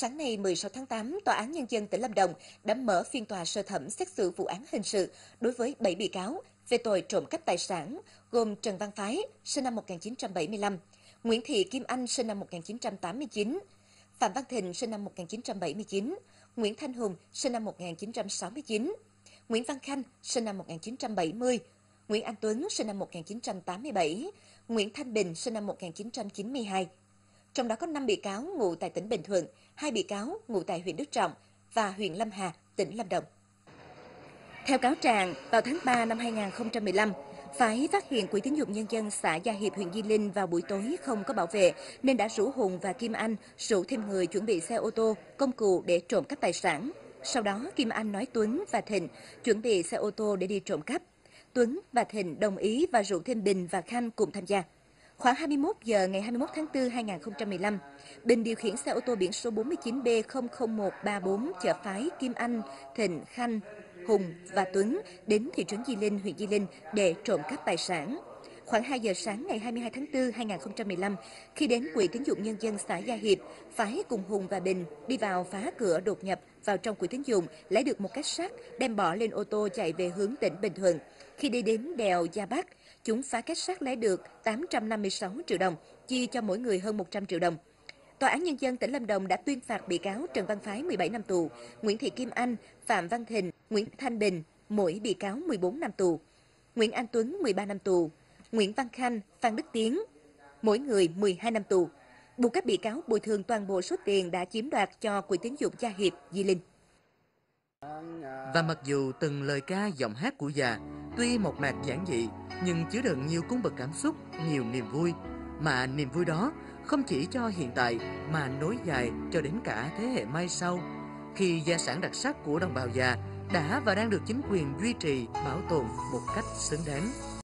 Sáng nay 16 tháng 8, Tòa án Nhân dân tỉnh Lâm Đồng đã mở phiên tòa sơ thẩm xét xử vụ án hình sự đối với 7 bị cáo về tội trộm cắp tài sản, gồm Trần Văn Phái, sinh năm 1975, Nguyễn Thị Kim Anh, sinh năm 1989, Phạm Văn Thịnh, sinh năm 1979, Nguyễn Thanh Hùng, sinh năm 1969, Nguyễn Văn Khanh, sinh năm 1970, Nguyễn Anh Tuấn, sinh năm 1987, Nguyễn Thanh Bình, sinh năm 1992. Trong đó có 5 bị cáo ngụ tại tỉnh Bình Thuận, 2 bị cáo ngụ tại huyện Đức Trọng và huyện Lâm Hà, tỉnh Lâm Đồng. Theo cáo trạng, vào tháng 3 năm 2015, Phái phát hiện Quỹ tín dụng nhân dân xã Gia Hiệp huyện Di Linh vào buổi tối không có bảo vệ nên đã rủ Hùng và Kim Anh rủ thêm người chuẩn bị xe ô tô, công cụ để trộm cắp tài sản. Sau đó Kim Anh nói Tuấn và Thịnh chuẩn bị xe ô tô để đi trộm cắp. Tuấn và Thịnh đồng ý và rủ thêm Bình và Khanh cùng tham gia. Khoảng 21 giờ ngày 21 tháng 4 2015, Bình điều khiển xe ô tô biển số 49B00134 chở phái Kim Anh, Thịnh, Khanh, Hùng và Tuấn đến thị trấn Di Linh, huyện Di Linh để trộm cắp tài sản. Khoảng 2 giờ sáng ngày 22 tháng 4 2015, khi đến Quỹ tín dụng nhân dân xã Gia Hiệp, Phái cùng Hùng và Bình đi vào phá cửa đột nhập vào trong quỹ tín dụng, lấy được một két sắt, đem bỏ lên ô tô chạy về hướng tỉnh Bình Thuận. Khi đi đến đèo Gia Bắc, chúng phá kết sắt lấy được 856 triệu đồng, chia cho mỗi người hơn 100 triệu đồng. Tòa án Nhân dân tỉnh Lâm Đồng đã tuyên phạt bị cáo Trần Văn Phái 17 năm tù, Nguyễn Thị Kim Anh, Phạm Văn Thịnh, Nguyễn Thanh Bình, mỗi bị cáo 14 năm tù, Nguyễn Anh Tuấn 13 năm tù, Nguyễn Văn Khanh, Phan Đức Tiến, mỗi người 12 năm tù. Buộc các bị cáo bồi thường toàn bộ số tiền đã chiếm đoạt cho Quỹ tín dụng Gia Hiệp, Di Linh. Và mặc dù từng lời ca giọng hát của già tuy một mạc giản dị nhưng chứa đựng nhiều cung bậc cảm xúc, nhiều niềm vui, mà niềm vui đó không chỉ cho hiện tại mà nối dài cho đến cả thế hệ mai sau khi gia sản đặc sắc của đồng bào già đã và đang được chính quyền duy trì bảo tồn một cách xứng đáng.